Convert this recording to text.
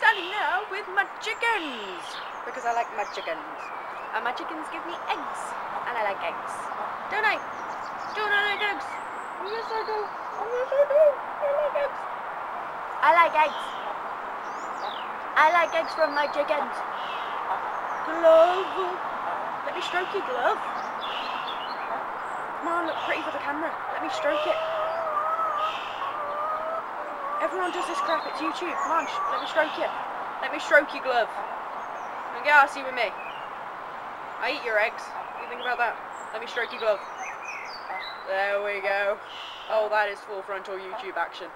now with my chickens because I like my chickens. And my chickens give me eggs, and I like eggs. Don't I? Don't I like eggs? Yes, I do. Oh, yes, I do. I like eggs. I like eggs. I like eggs from my chickens. Glove. Let me stroke your glove. Come on, look pretty for the camera. Let me stroke it. Everyone does this crap. It's YouTube. Come on, let me stroke you. Let me stroke your glove. And get arsey with me. I eat your eggs. What do you think about that? Let me stroke your glove. There we go. Oh, that is full frontal YouTube action.